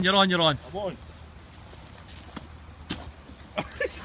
You're on, you're on. I'm on.